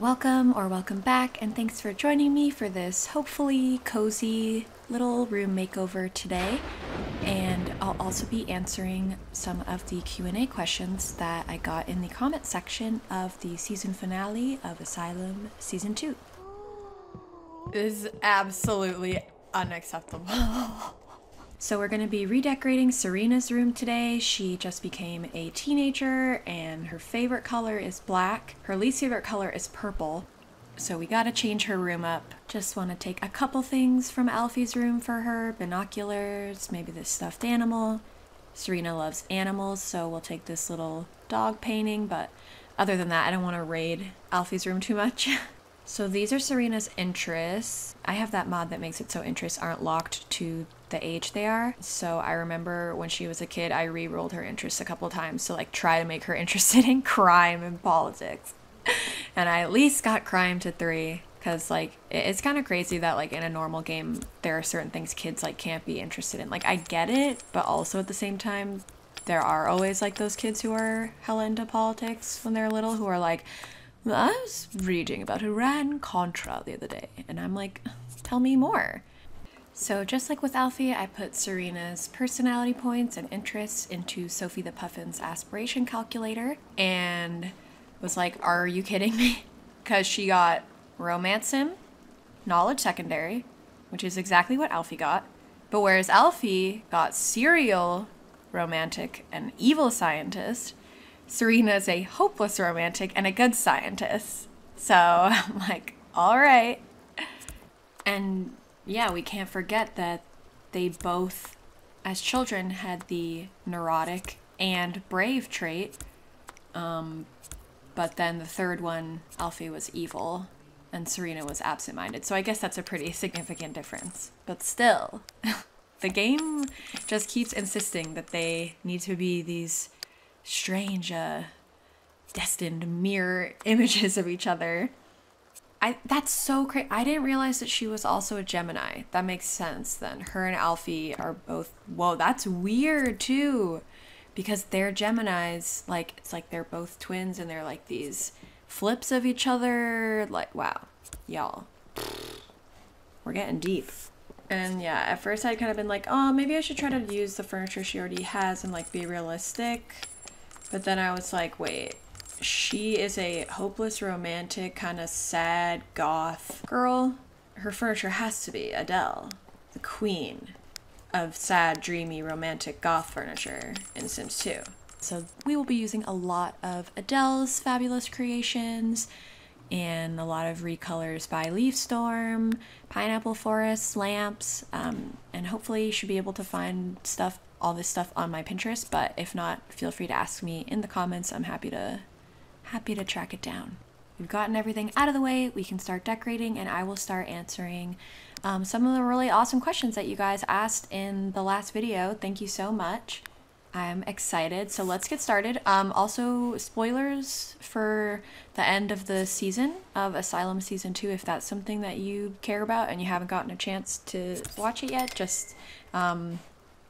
Welcome or welcome back, and thanks for joining me for this hopefully cozy little room makeover today. And I'll also be answering some of the Q&A questions that I got in the comment section of the season finale of Asylum Season 2. This is absolutely unacceptable. So we're going to be redecorating Serena's room today. She just became a teenager and her favorite color is black. Her least favorite color is purple. So we got to change her room up. Just want to take a couple things from Alfie's room for her. Binoculars, maybe this stuffed animal. Serena loves animals, so we'll take this little dog painting, but other than that, I don't want to raid Alfie's room too much. So these are Serena's interests. I have that mod that makes it so interests aren't locked to the age they are. So I remember when she was a kid, I re-rolled her interests a couple times to like try to make her interested in crime and politics. And I at least got crime to three because like it's kind of crazy that like in a normal game there are certain things kids like can't be interested in. Like I get it, but also at the same time there are always like those kids who are hella into politics when they're little who are like I was reading about Iran Contra the other day, and I'm like, tell me more. So, just like with Alfie, I put Serena's personality points and interests into Sophie the Puffin's aspiration calculator and was like, Are you kidding me? Because she got romance sim, knowledge secondary, which is exactly what Alfie got. But whereas Alfie got serial romantic and evil scientist, Serena is a hopeless romantic and a good scientist. So I'm like, all right. And yeah, we can't forget that they both, as children, had the neurotic and brave trait. Um, but then the third one, Alfie was evil and Serena was absent minded. So I guess that's a pretty significant difference. But still, the game just keeps insisting that they need to be these strange, uh, destined mirror images of each other. I that's so crazy. I didn't realize that she was also a Gemini. That makes sense then. Her and Alfie are both. Whoa, that's weird too, because they're Geminis. Like it's like they're both twins and they're like these flips of each other. Like wow, y'all, we're getting deep. And yeah, at first I'd kind of been like, oh, maybe I should try to use the furniture she already has and like be realistic. But then I was like, wait, she is a hopeless romantic, kind of sad goth girl. Her furniture has to be Adele, the queen of sad, dreamy, romantic goth furniture in Sims 2. So we will be using a lot of Adele's fabulous creations and a lot of recolors by Leaf Storm, Pineapple Forest, lamps, um, and hopefully you should be able to find stuff, all this stuff on my Pinterest. But if not, feel free to ask me in the comments. I'm happy to happy to track it down. We've gotten everything out of the way. We can start decorating, and I will start answering um, some of the really awesome questions that you guys asked in the last video. Thank you so much. I'm excited. So let's get started. Um, also, spoilers for the end of the season of Asylum Season 2. If that's something that you care about and you haven't gotten a chance to watch it yet, just um,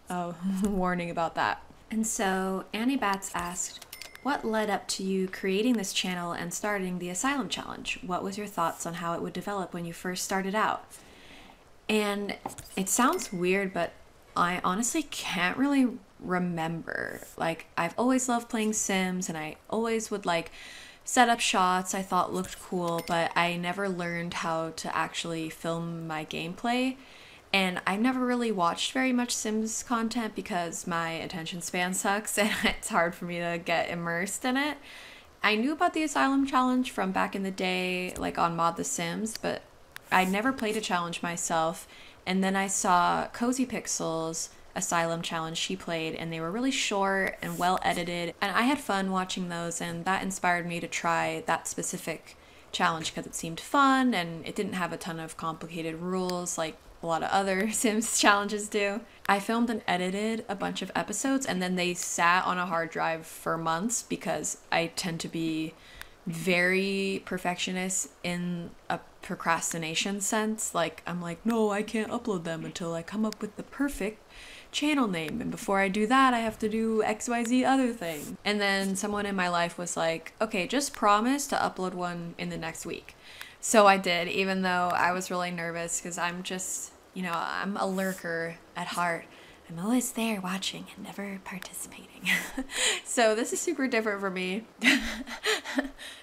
a warning about that. And so, Annie Bats asked, What led up to you creating this channel and starting the Asylum Challenge? What was your thoughts on how it would develop when you first started out? And it sounds weird, but I honestly can't really remember. Like, I've always loved playing Sims and I always would like set up shots I thought looked cool, but I never learned how to actually film my gameplay. And I've never really watched very much Sims content because my attention span sucks and it's hard for me to get immersed in it. I knew about the Asylum Challenge from back in the day, like on Mod The Sims, but I never played a challenge myself. And then I saw Cozy Pixels Asylum Challenge she played, and they were really short and well edited. And I had fun watching those, and that inspired me to try that specific challenge because it seemed fun and it didn't have a ton of complicated rules like a lot of other Sims challenges do. I filmed and edited a bunch of episodes, and then they sat on a hard drive for months because I tend to be very perfectionist in a procrastination sense. Like, I'm like, no, I can't upload them until I come up with the perfect channel name. And before I do that, I have to do XYZ other thing. And then someone in my life was like, okay, just promise to upload one in the next week. So I did, even though I was really nervous because I'm just, you know, I'm a lurker at heart. I'm always there watching and never participating. so this is super different for me.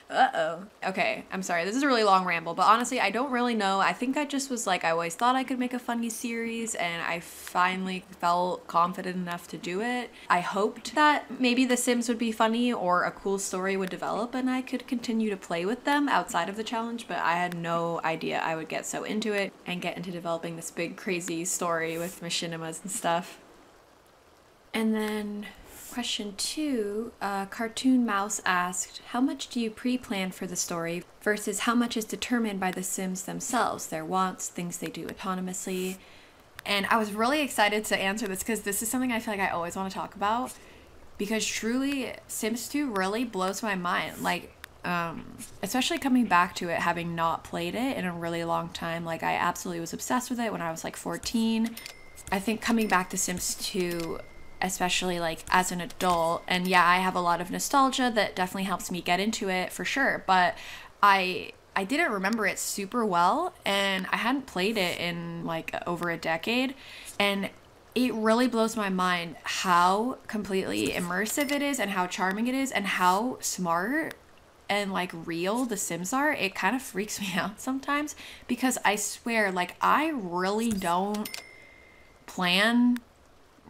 uh oh. Okay, I'm sorry. This is a really long ramble, but honestly, I don't really know. I think I just was like, I always thought I could make a funny series, and I finally felt confident enough to do it. I hoped that maybe The Sims would be funny or a cool story would develop and I could continue to play with them outside of the challenge, but I had no idea I would get so into it and get into developing this big, crazy story with machinimas and stuff. And then question two, uh, Cartoon Mouse asked, How much do you pre plan for the story versus how much is determined by the Sims themselves, their wants, things they do autonomously? And I was really excited to answer this because this is something I feel like I always want to talk about because truly Sims 2 really blows my mind. Like, um, especially coming back to it, having not played it in a really long time. Like, I absolutely was obsessed with it when I was like 14. I think coming back to Sims 2 especially like as an adult. And yeah, I have a lot of nostalgia that definitely helps me get into it for sure. But I I didn't remember it super well and I hadn't played it in like over a decade and it really blows my mind how completely immersive it is and how charming it is and how smart and like real the Sims are. It kind of freaks me out sometimes because I swear like I really don't plan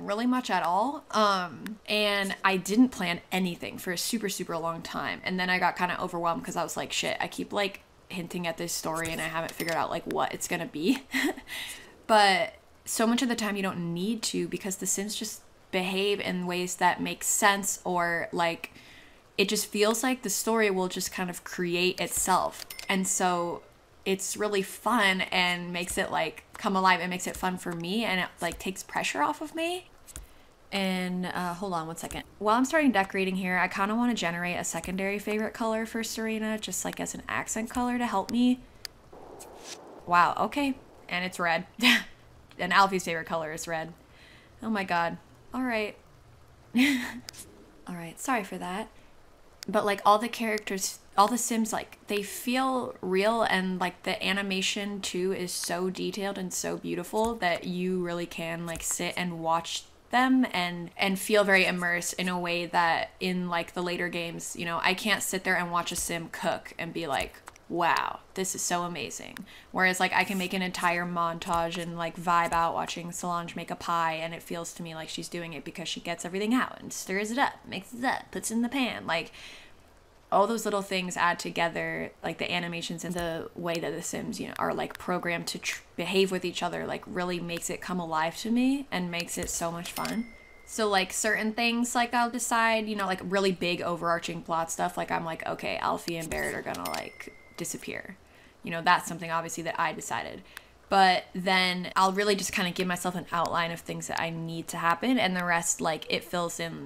really much at all. Um, and I didn't plan anything for a super, super long time. And then I got kind of overwhelmed because I was like, shit, I keep like hinting at this story and I haven't figured out like what it's gonna be. but so much of the time you don't need to because the Sims just behave in ways that make sense or like it just feels like the story will just kind of create itself. And so it's really fun and makes it like come alive and makes it fun for me and it like takes pressure off of me and uh, hold on one second. While I'm starting decorating here, I kind of want to generate a secondary favorite color for Serena, just like as an accent color to help me. Wow, okay. And it's red. and Alfie's favorite color is red. Oh my god. Alright. Alright, sorry for that. But like all the characters, all the Sims, like they feel real and like the animation too is so detailed and so beautiful that you really can like sit and watch them and and feel very immersed in a way that in like the later games you know i can't sit there and watch a sim cook and be like wow this is so amazing. Whereas like i can make an entire montage and like vibe out watching solange make a pie and it feels to me like she's doing it because she gets everything out and stirs it up mixes it up puts it in the pan. Like all those little things add together like the animations and the way that the sims you know are like programmed to tr- behave with each other like really makes it come alive to me and makes it so much fun. So like certain things like i'll decide you know like really big overarching plot stuff like i'm like okay alfie and barrett are gonna like disappear. You know that's something obviously that i decided. But then I'll really just kind of give myself an outline of things that I need to happen, and the rest, like, it fills in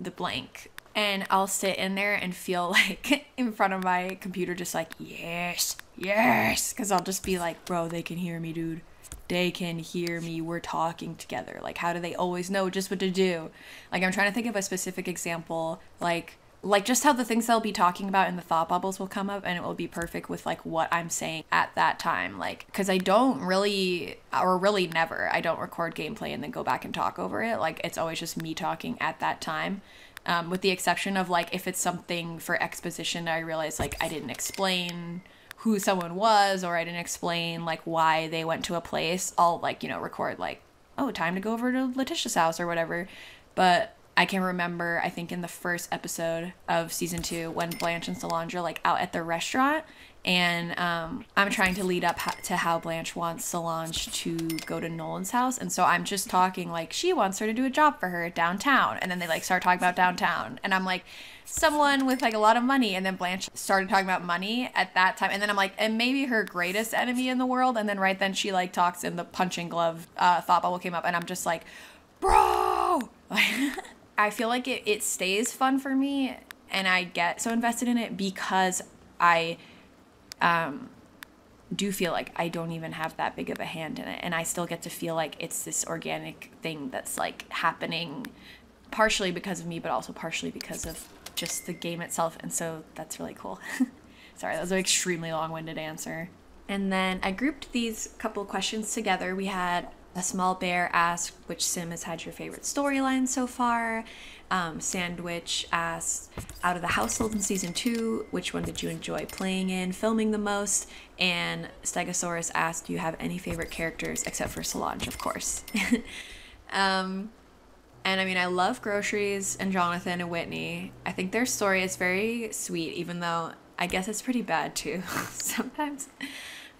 the blank and I'll sit in there and feel like in front of my computer, just like, yes, yes. Because I'll just be like, bro, they can hear me, dude. They can hear me. We're talking together. Like, how do they always know just what to do? Like, I'm trying to think of a specific example. Like, like just how the things they'll be talking about in the thought bubbles will come up and it will be perfect with like what I'm saying at that time like cuz I don't really or really never I don't record gameplay and then go back and talk over it like it's always just me talking at that time um, with the exception of like if it's something for exposition i realize like i didn't explain who someone was or i didn't explain like why they went to a place i'll like you know record like oh time to go over to letitia's house or whatever. But I can remember, I think in the first episode of season two, when Blanche and Solange are like out at the restaurant, and um, I'm trying to lead up to how Blanche wants Solange to go to Nolan's house, and so I'm just talking like she wants her to do a job for her downtown, and then they like start talking about downtown, and I'm like, someone with like a lot of money, and then Blanche started talking about money at that time, and then I'm like, and maybe her greatest enemy in the world, and then right then she like talks, and the punching glove uh, thought bubble came up, and I'm just like, bro. I feel like it, it stays fun for me. And I get so invested in it because I um do feel like I don't even have that big of a hand in it. And I still get to feel like it's this organic thing that's like happening partially because of me, but also partially because of just the game itself. And so that's really cool. Sorry, that was an extremely long winded answer. And then I grouped these couple questions together. We had a small bear asked which sim has had your favorite storyline so far. Um, Sandwich asked, out of the household in season two, which one did you enjoy playing in, filming the most? And Stegosaurus asked, do you have any favorite characters except for Solange, of course? um, and I mean, I love Groceries and Jonathan and Whitney. I think their story is very sweet, even though I guess it's pretty bad too sometimes.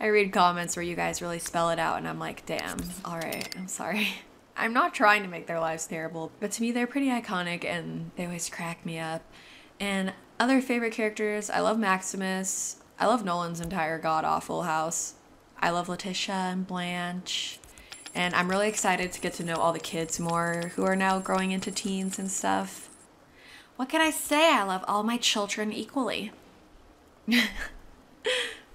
I read comments where you guys really spell it out, and I'm like, damn, all right, I'm sorry. I'm not trying to make their lives terrible, but to me, they're pretty iconic and they always crack me up. And other favorite characters, I love Maximus. I love Nolan's entire god awful house. I love Letitia and Blanche. And I'm really excited to get to know all the kids more who are now growing into teens and stuff. What can I say? I love all my children equally.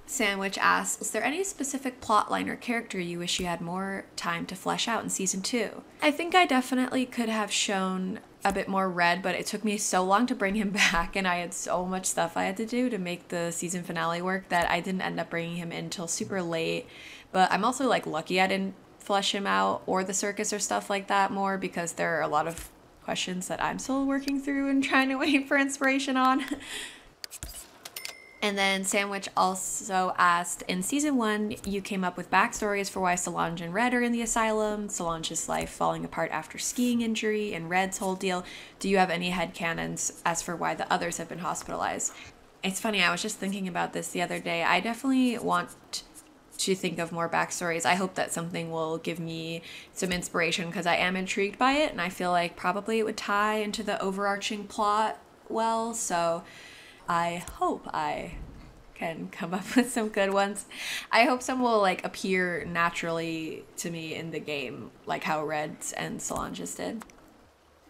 Sandwich asks, Is there any specific plotline or character you wish you had more time to flesh out in season two? I think I definitely could have shown a bit more red, but it took me so long to bring him back, and I had so much stuff I had to do to make the season finale work that I didn't end up bringing him in until super late. But I'm also like lucky I didn't flesh him out or the circus or stuff like that more because there are a lot of questions that I'm still working through and trying to wait for inspiration on. And then Sandwich also asked In season one, you came up with backstories for why Solange and Red are in the asylum, Solange's life falling apart after skiing injury, and Red's whole deal. Do you have any headcanons as for why the others have been hospitalized? It's funny, I was just thinking about this the other day. I definitely want to think of more backstories. I hope that something will give me some inspiration because I am intrigued by it and I feel like probably it would tie into the overarching plot well. So I hope I can come up with some good ones. I hope some will like appear naturally to me in the game, like how Reds and Solange's did.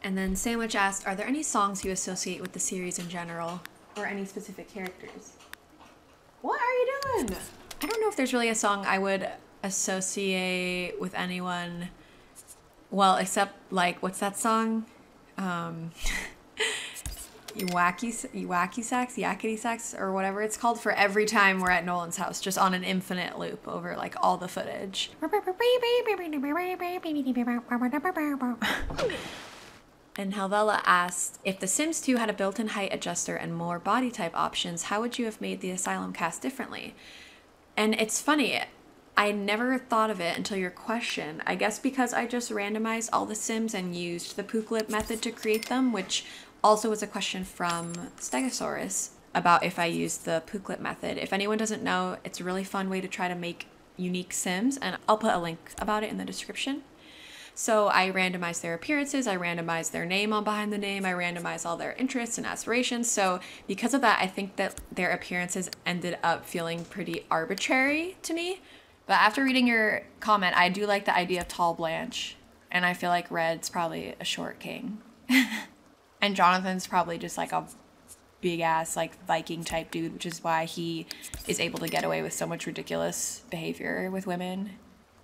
And then Sandwich asked, Are there any songs you associate with the series in general? Or any specific characters? What are you doing? I don't know if there's really a song I would associate with anyone. Well, except like, what's that song? Um, wacky wacky sax, yakety sax, or whatever it's called for every time we're at Nolan's house, just on an infinite loop over like all the footage. And Helvella asked, if The Sims 2 had a built-in height adjuster and more body type options, how would you have made the Asylum cast differently? And it's funny, I never thought of it until your question. I guess because I just randomized all the Sims and used the Pooklet method to create them, which also was a question from Stegosaurus about if I use the Pooklet method. If anyone doesn't know, it's a really fun way to try to make unique Sims, and I'll put a link about it in the description. So I randomized their appearances, I randomized their name on behind the name, I randomized all their interests and aspirations. So because of that, I think that their appearances ended up feeling pretty arbitrary to me. But after reading your comment, I do like the idea of tall Blanche, and I feel like Red's probably a short king. and Jonathan's probably just like a big ass like Viking type dude, which is why he is able to get away with so much ridiculous behavior with women.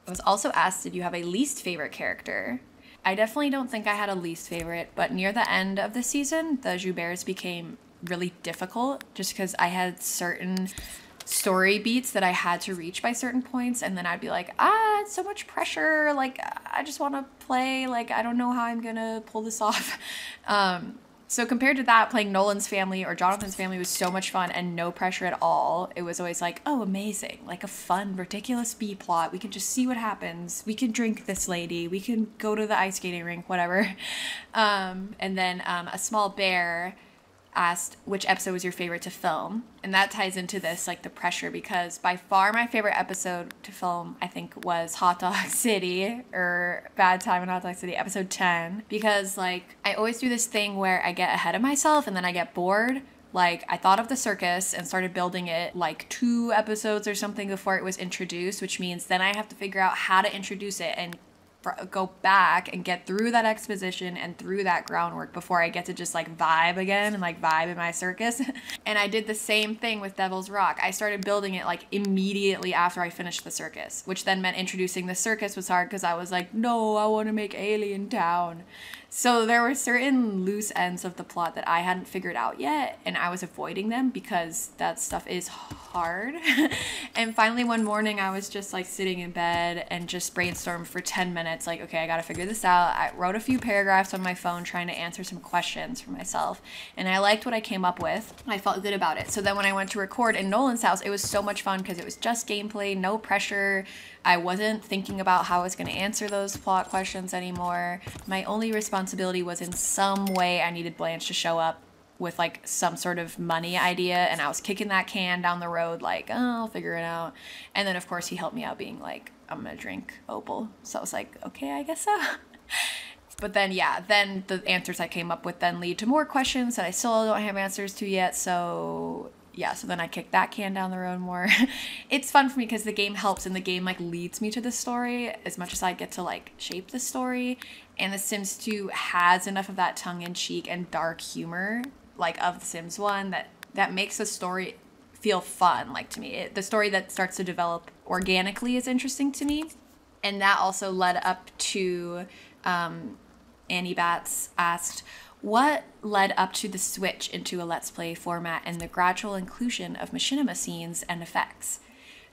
I was also asked, did you have a least favorite character? I definitely don't think I had a least favorite, but near the end of the season, the Jouberts became really difficult just because I had certain story beats that I had to reach by certain points, and then I'd be like, ah, it's so much pressure. Like, I just want to play. Like, I don't know how I'm gonna pull this off. Um, so compared to that, playing Nolan's family or Jonathan's family was so much fun and no pressure at all. It was always like, oh, amazing, like a fun, ridiculous B plot. We can just see what happens. We can drink this lady. We can go to the ice skating rink, whatever. Um, and then um, a small bear asked which episode was your favorite to film and that ties into this like the pressure because by far my favorite episode to film i think was hot dog city or bad time in hot dog city episode 10 because like i always do this thing where i get ahead of myself and then i get bored. Like i thought of the circus and started building it like two episodes or something before it was introduced which means then i have to figure out how to introduce it and go back and get through that exposition and through that groundwork before I get to just like vibe again and like vibe in my circus. and I did the same thing with Devil's Rock. I started building it like immediately after I finished the circus, which then meant introducing the circus was hard because I was like, no, I want to make Alien Town. So there were certain loose ends of the plot that I hadn't figured out yet, and I was avoiding them because that stuff is hard. and finally, one morning, I was just like sitting in bed and just brainstormed for 10 minutes like, okay, I gotta figure this out. I wrote a few paragraphs on my phone trying to answer some questions for myself, and I liked what I came up with. I felt good about it. So then when I went to record in Nolan's house, it was so much fun because it was just gameplay, no pressure. I wasn't thinking about how I was to answer those plot questions anymore. My only responsibility was in some way I needed Blanche to show up with like some sort of money idea and I was kicking that can down the road like, oh, I'll figure it out. And then of course he helped me out being like, I'm to drink Opal. So I was like, okay, I guess so. but then yeah, then the answers I came up with then lead to more questions that I still don't have answers to yet. So yeah, so then I kick that can down the road more. it's fun for me because the game helps and the game like leads me to the story as much as I get to like shape the story. And The Sims 2 has enough of that tongue in cheek and dark humor like of The Sims 1 that that makes the story feel fun like to me. It, the story that starts to develop organically is interesting to me. And that also led up to um, Annie Bats asked, what led up to the switch into a Let's Play format and the gradual inclusion of machinima scenes and effects?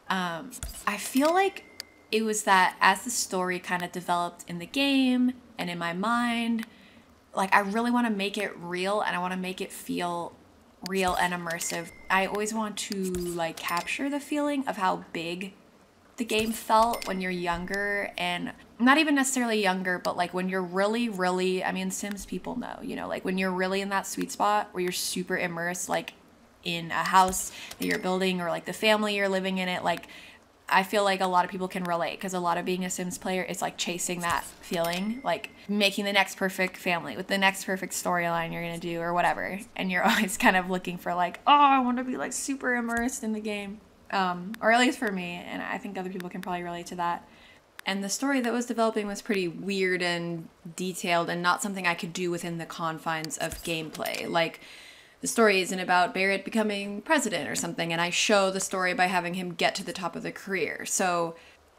Um, I feel like it was that as the story kind of developed in the game and in my mind, like I really want to make it real and I want to make it feel real and immersive. I always want to like capture the feeling of how big the game felt when you're younger and not even necessarily younger, but like when you're really, really, I mean, Sims people know, you know, like when you're really in that sweet spot where you're super immersed, like in a house that you're building or like the family you're living in it, like I feel like a lot of people can relate because a lot of being a Sims player is like chasing that feeling, like making the next perfect family with the next perfect storyline you're gonna do or whatever. And you're always kind of looking for like, oh, I want to be like super immersed in the game um, or at least for me, and I think other people can probably relate to that. And the story that was developing was pretty weird and detailed, and not something I could do within the confines of gameplay. Like, the story isn't about Barrett becoming president or something, and I show the story by having him get to the top of the career. So,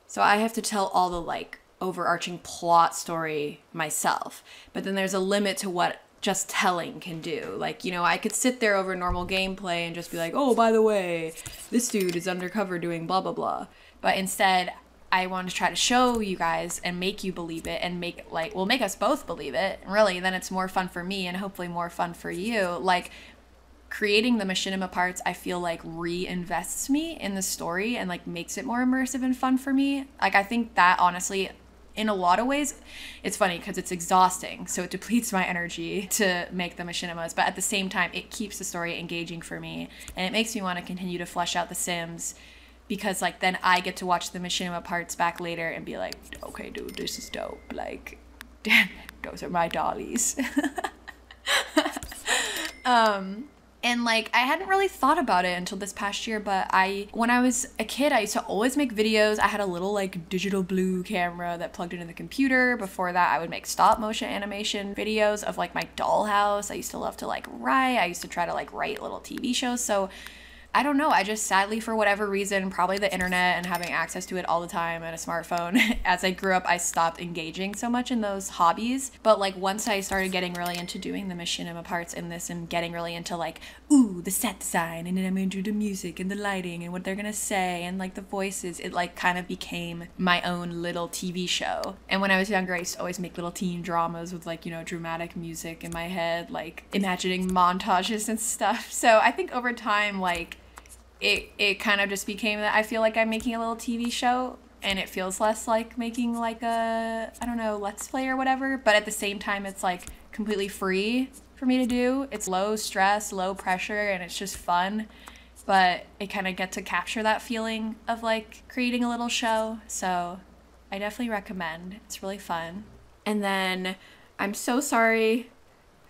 so I have to tell all the like overarching plot story myself. But then there's a limit to what just telling can do. Like, you know, I could sit there over normal gameplay and just be like, oh, by the way, this dude is undercover doing blah, blah, blah. But instead, I want to try to show you guys and make you believe it and make like, well, make us both believe it. Really, then it's more fun for me and hopefully more fun for you. Like, creating the machinima parts i feel like reinvests me in the story and like makes it more immersive and fun for me like i think that honestly in a lot of ways, it's funny because it's exhausting. So it depletes my energy to make the machinimas, but at the same time, it keeps the story engaging for me, and it makes me want to continue to flesh out the Sims because like then I get to watch the machinima parts back later and be like, okay, dude, this is dope. Like, damn, those are my dollies. um, and like I hadn't really thought about it until this past year, but I when I was a kid, I used to always make videos. I had a little like digital blue camera that plugged into the computer. Before that, I would make stop motion animation videos of like my dollhouse. I used to love to like write. I used to try to like write little TV shows. So I don't know. I just sadly, for whatever reason, probably the internet and having access to it all the time and a smartphone, as I grew up, I stopped engaging so much in those hobbies. But like once I started getting really into doing the machinima parts in this and getting really into like, ooh, the set design and then I'm into the music and the lighting and what they're gonna say and like the voices, it like kind of became my own little TV show. And when I was younger, I used to always make little teen dramas with like, you know, dramatic music in my head, like imagining montages and stuff. So I think over time, like, it it kind of just became that I feel like I'm making a little TV show and it feels less like making like a I don't know let's play or whatever but at the same time it's like completely free for me to do. It's low stress low pressure and it's just fun but I kind of get to capture that feeling of like creating a little show. So I definitely recommend. It's really fun. And then I'm so sorry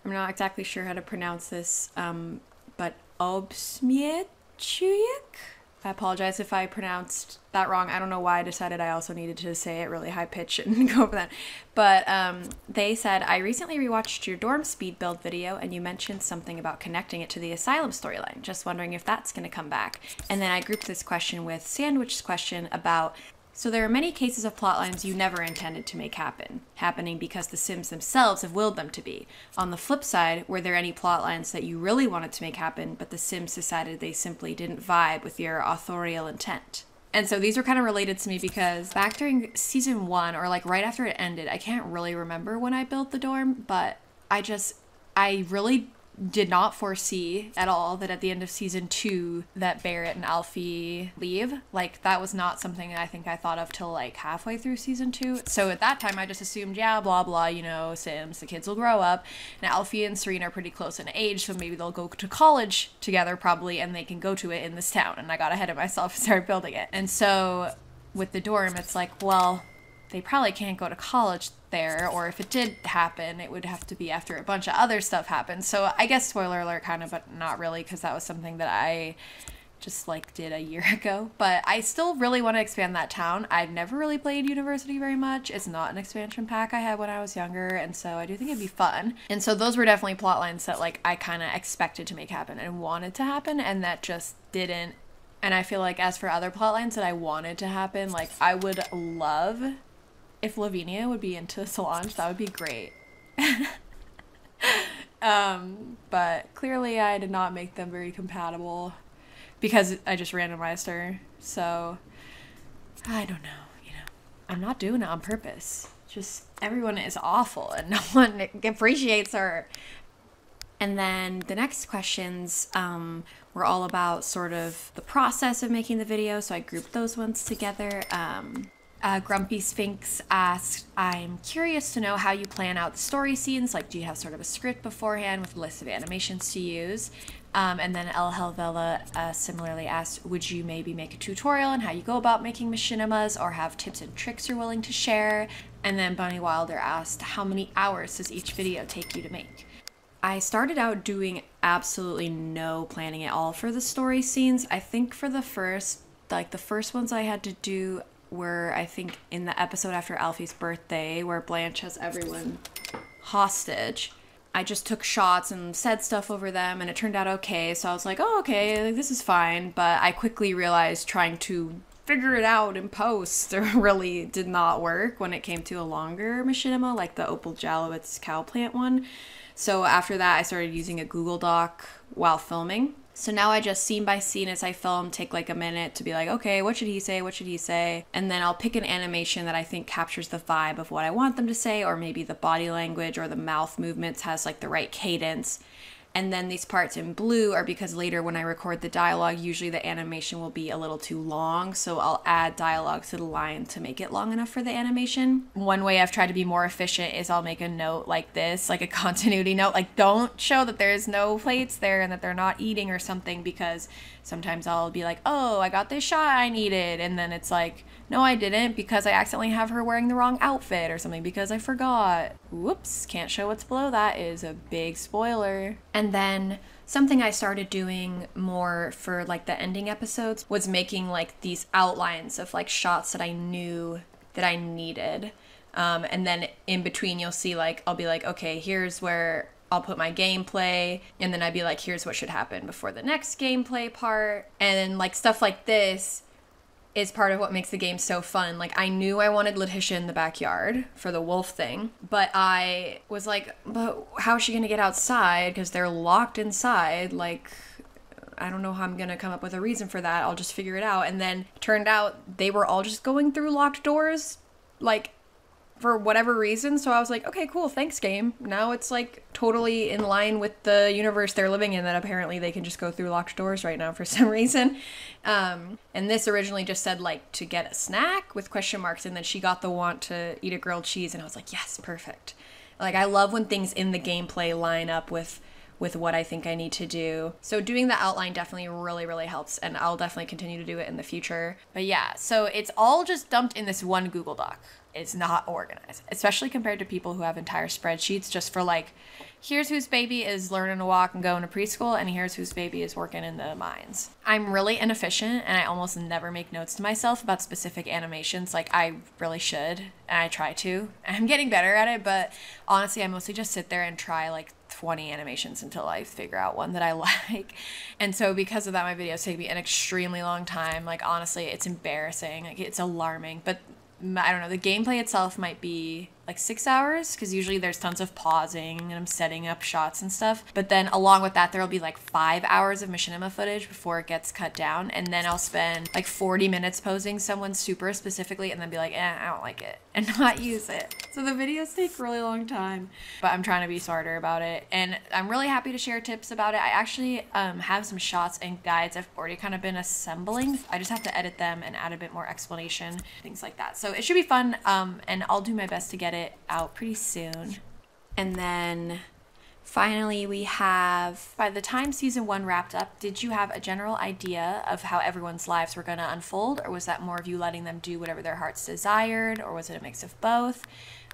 I'm not exactly sure how to pronounce this um, but Obsmiet Chuyik? I apologize if I pronounced that wrong. I don't know why I decided I also needed to say it really high pitch and go over that. But um, they said, I recently rewatched your dorm speed build video and you mentioned something about connecting it to the asylum storyline. Just wondering if that's going to come back. And then I grouped this question with Sandwich's question about so there are many cases of plotlines you never intended to make happen, happening because the Sims themselves have willed them to be. On the flip side, were there any plotlines that you really wanted to make happen, but the Sims decided they simply didn't vibe with your authorial intent? And so these were kind of related to me because back during season one, or like right after it ended, I can't really remember when I built the dorm, but I just, I really did not foresee at all that at the end of season two that Barrett and Alfie leave. Like that was not something I think I thought of till like halfway through season two. So at that time I just assumed, yeah, blah blah, you know, Sims, the kids will grow up. And Alfie and Serena are pretty close in age, so maybe they'll go to college together probably and they can go to it in this town. And I got ahead of myself and started building it. And so with the dorm, it's like, well, they probably can't go to college there, or if it did happen, it would have to be after a bunch of other stuff happened. So I guess spoiler alert, kind of, but not really, because that was something that I just like did a year ago. But I still really want to expand that town. I've never really played University very much. It's not an expansion pack I had when I was younger, and so I do think it'd be fun. And so those were definitely plot lines that like I kind of expected to make happen and wanted to happen, and that just didn't. And I feel like as for other plot lines that I wanted to happen, like I would love if Lavinia would be into Solange, that would be great. um, but clearly, I did not make them very compatible because I just randomized her. So I don't know. You know, I'm not doing it on purpose. Just everyone is awful and no one appreciates her. And then the next questions um, were all about sort of the process of making the video. So I grouped those ones together. Um, uh, Grumpy Sphinx asked, I'm curious to know how you plan out the story scenes. Like, do you have sort of a script beforehand with a list of animations to use? Um, and then El Helvela uh, similarly asked, would you maybe make a tutorial on how you go about making machinimas or have tips and tricks you're willing to share? And then Bunny Wilder asked, how many hours does each video take you to make? I started out doing absolutely no planning at all for the story scenes. I think for the first, like the first ones I had to do, were I think in the episode after Alfie's birthday where Blanche has everyone hostage. I just took shots and said stuff over them and it turned out okay. So I was like, "Oh, okay, this is fine." But I quickly realized trying to figure it out in post really did not work when it came to a longer machinima like the Opal Jalowitz cow plant one. So after that, I started using a Google Doc while filming so now I just scene by scene as I film take like a minute to be like, okay, what should he say? What should he say? And then I'll pick an animation that I think captures the vibe of what I want them to say, or maybe the body language or the mouth movements has like the right cadence. And then these parts in blue are because later when I record the dialogue, usually the animation will be a little too long. So I'll add dialogue to the line to make it long enough for the animation. One way I've tried to be more efficient is I'll make a note like this, like a continuity note, like don't show that there's no plates there and that they're not eating or something because sometimes I'll be like, oh, I got this shot I needed. And then it's like, no, I didn't because I accidentally have her wearing the wrong outfit or something because I forgot. Whoops, can't show what's below that is a big spoiler. And then something I started doing more for like the ending episodes was making like these outlines of like shots that I knew that I needed. Um, and then in between, you'll see like, I'll be like, okay, here's where I'll put my gameplay, and then I'd be like, here's what should happen before the next gameplay part. And like stuff like this is part of what makes the game so fun. Like I knew I wanted Letitia in the backyard for the wolf thing, but I was like, but how is she going to get outside because they're locked inside like I don't know how I'm going to come up with a reason for that. I'll just figure it out. And then turned out they were all just going through locked doors like for whatever reason. So I was like, okay, cool, thanks, game. Now it's like totally in line with the universe they're living in that apparently they can just go through locked doors right now for some reason. Um, and this originally just said like to get a snack with question marks, and then she got the want to eat a grilled cheese, and I was like, yes, perfect. Like I love when things in the gameplay line up with with what I think I need to do. So doing the outline definitely really, really helps, and I'll definitely continue to do it in the future. But yeah, so it's all just dumped in this one Google Doc. It's not organized, especially compared to people who have entire spreadsheets just for like, here's whose baby is learning to walk and going to preschool, and here's whose baby is working in the mines. I'm really inefficient, and I almost never make notes to myself about specific animations. Like I really should, and I try to. I'm getting better at it, but honestly, I mostly just sit there and try like 20 animations until I figure out one that I like. And so because of that my videos take me an extremely long time. Like honestly, it's embarrassing. Like it's alarming, but I don't know, the gameplay itself might be like six hours because usually there's tons of pausing and I'm setting up shots and stuff. But then along with that, there'll be like five hours of machinima footage before it gets cut down. And then I'll spend like 40 minutes posing someone super specifically and then be like, eh, I don't like it and not use it. So the videos take really long time, but I'm trying to be smarter about it. And I'm really happy to share tips about it. I actually um, have some shots and guides I've already kind of been assembling. I just have to edit them and add a bit more explanation, things like that. So it should be fun. Um, and I'll do my best to get it it out pretty soon. And then finally, we have by the time season one wrapped up, did you have a general idea of how everyone's lives were going to unfold, or was that more of you letting them do whatever their hearts desired, or was it a mix of both?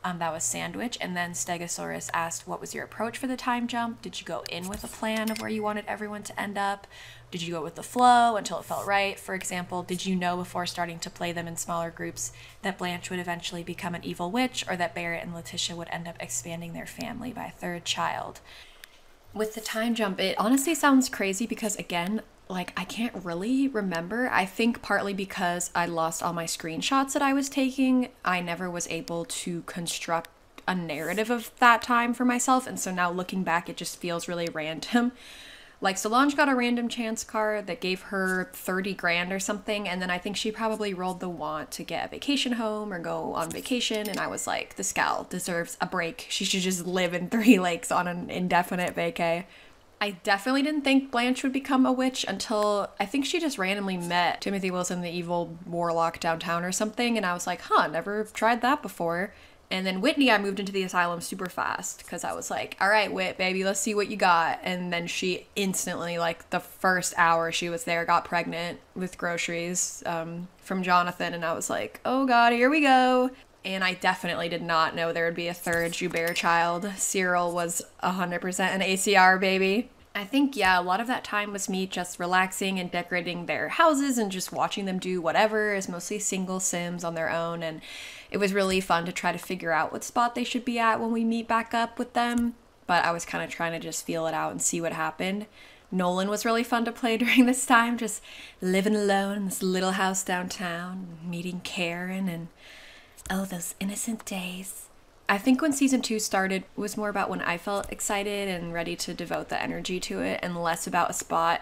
Um, that was Sandwich. And then Stegosaurus asked, What was your approach for the time jump? Did you go in with a plan of where you wanted everyone to end up? Did you go with the flow until it felt right? For example, did you know before starting to play them in smaller groups that Blanche would eventually become an evil witch or that Barrett and Letitia would end up expanding their family by a third child? With the time jump, it honestly sounds crazy because, again, like I can't really remember. I think partly because I lost all my screenshots that I was taking, I never was able to construct a narrative of that time for myself. And so now looking back, it just feels really random. Like Solange got a random chance card that gave her 30 grand or something. And then I think she probably rolled the want to get a vacation home or go on vacation. And I was like, this gal deserves a break. She should just live in Three Lakes on an indefinite vacay. I definitely didn't think Blanche would become a witch until I think she just randomly met Timothy Wilson, the evil warlock downtown or something. And I was like, huh, never tried that before. And then Whitney, I moved into the asylum super fast because I was like, all right, Whit, baby, let's see what you got. And then she instantly, like the first hour she was there, got pregnant with groceries um, from Jonathan. And I was like, oh God, here we go and I definitely did not know there would be a third Joubert child. Cyril was 100% an ACR baby. I think, yeah, a lot of that time was me just relaxing and decorating their houses and just watching them do whatever is mostly single sims on their own. And it was really fun to try to figure out what spot they should be at when we meet back up with them. But I was kind of trying to just feel it out and see what happened. Nolan was really fun to play during this time, just living alone in this little house downtown, meeting Karen and Oh, those innocent days. I think when season two started was more about when I felt excited and ready to devote the energy to it and less about a spot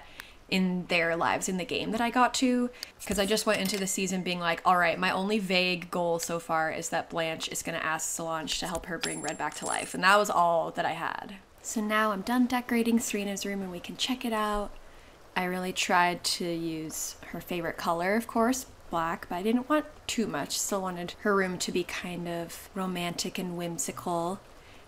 in their lives in the game that I got to. Because I just went into the season being like, all right, my only vague goal so far is that Blanche is going to ask Solange to help her bring Red back to life. And that was all that I had. So now I'm done decorating Serena's room and we can check it out. I really tried to use her favorite color, of course, black, but I didn't want too much. Still wanted her room to be kind of romantic and whimsical.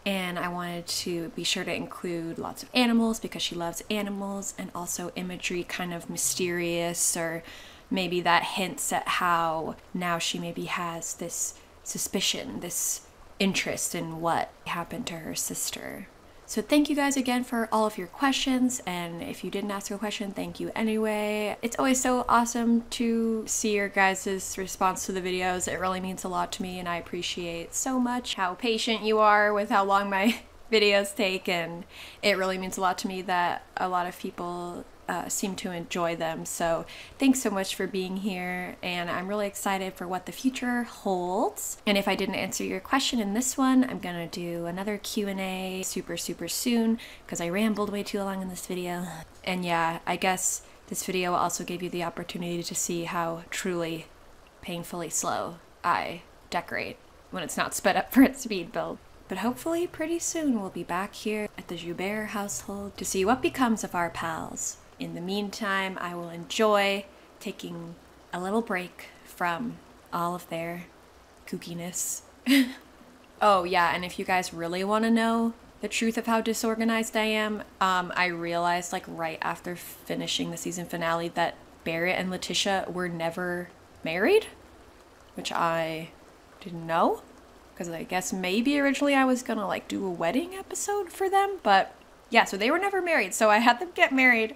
And I wanted to be sure to include lots of animals because she loves animals and also imagery kind of mysterious or maybe that hints at how now she maybe has this suspicion, this interest in what happened to her sister. So thank you guys again for all of your questions. And if you didn't ask a question, thank you anyway. It's always so awesome to see your guys' response to the videos. It really means a lot to me and I appreciate so much how patient you are with how long my videos take and it really means a lot to me that a lot of people uh, seem to enjoy them. So thanks so much for being here, and I'm really excited for what the future holds. And if I didn't answer your question in this one, I'm gonna do another Q&A super super soon because I rambled way too long in this video. And yeah, I guess this video also gave you the opportunity to see how truly painfully slow I decorate when it's not sped up for its speed build. But hopefully, pretty soon we'll be back here at the Joubert household to see what becomes of our pals. In the meantime, I will enjoy taking a little break from all of their kookiness. oh, yeah, and if you guys really want to know the truth of how disorganized I am. Um, I realized, like, right after finishing the season finale, that Barrett and Letitia were never married, which I didn't know. Because I guess maybe originally I was gonna, like, do a wedding episode for them, but yeah, so they were never married. So I had them get married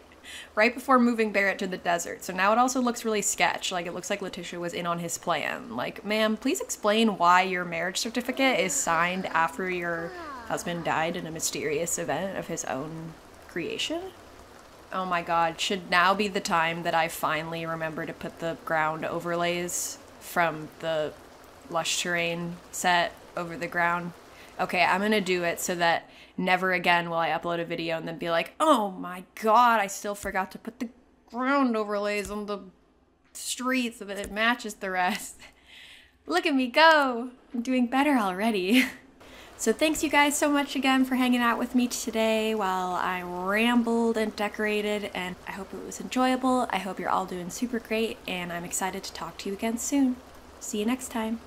right before moving Barrett to the desert. So now it also looks really sketch. Like it looks like Letitia was in on his plan. Like, ma'am, please explain why your marriage certificate is signed after your husband died in a mysterious event of his own creation. Oh my god, should now be the time that I finally remember to put the ground overlays from the lush terrain set over the ground. Okay, I'm gonna do it so that never again will I upload a video and then be like, oh my god, I still forgot to put the ground overlays on the street so that it matches the rest. Look at me go! I'm doing better already. So thanks you guys so much again for hanging out with me today while I rambled and decorated and I hope it was enjoyable. I hope you're all doing super great and I'm excited to talk to you again soon. See you next time.